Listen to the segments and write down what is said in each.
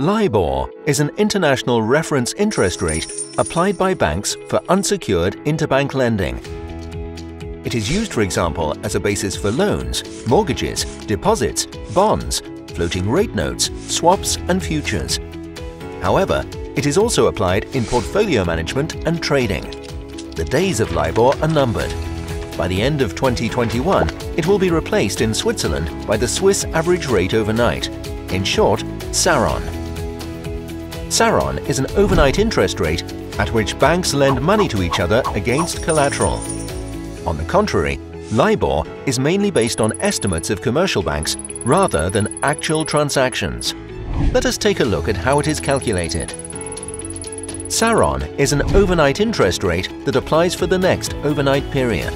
LIBOR is an international reference interest rate applied by banks for unsecured interbank lending. It is used, for example, as a basis for loans, mortgages, deposits, bonds, floating rate notes, swaps and futures. However, it is also applied in portfolio management and trading. The days of LIBOR are numbered. By the end of 2021, it will be replaced in Switzerland by the Swiss average rate overnight, in short, SARON. SARON is an overnight interest rate at which banks lend money to each other against collateral. On the contrary, LIBOR is mainly based on estimates of commercial banks rather than actual transactions. Let us take a look at how it is calculated. SARON is an overnight interest rate that applies for the next overnight period.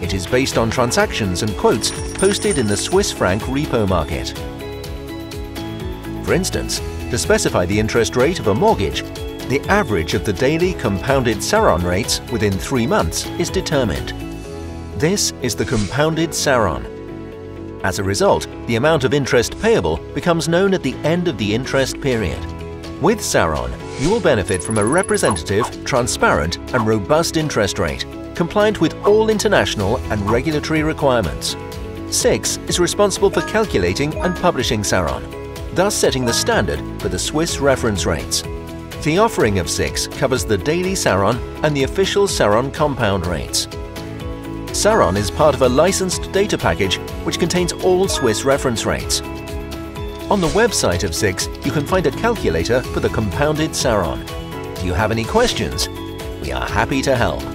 It is based on transactions and quotes posted in the Swiss franc repo market. For instance, to specify the interest rate of a mortgage, the average of the daily compounded SARON rates within three months is determined. This is the compounded SARON. As a result, the amount of interest payable becomes known at the end of the interest period. With SARON, you will benefit from a representative, transparent and robust interest rate, compliant with all international and regulatory requirements. SIX is responsible for calculating and publishing SARON thus setting the standard for the Swiss reference rates. The offering of SIX covers the daily SARON and the official SARON compound rates. SARON is part of a licensed data package which contains all Swiss reference rates. On the website of SIX, you can find a calculator for the compounded SARON. Do you have any questions? We are happy to help.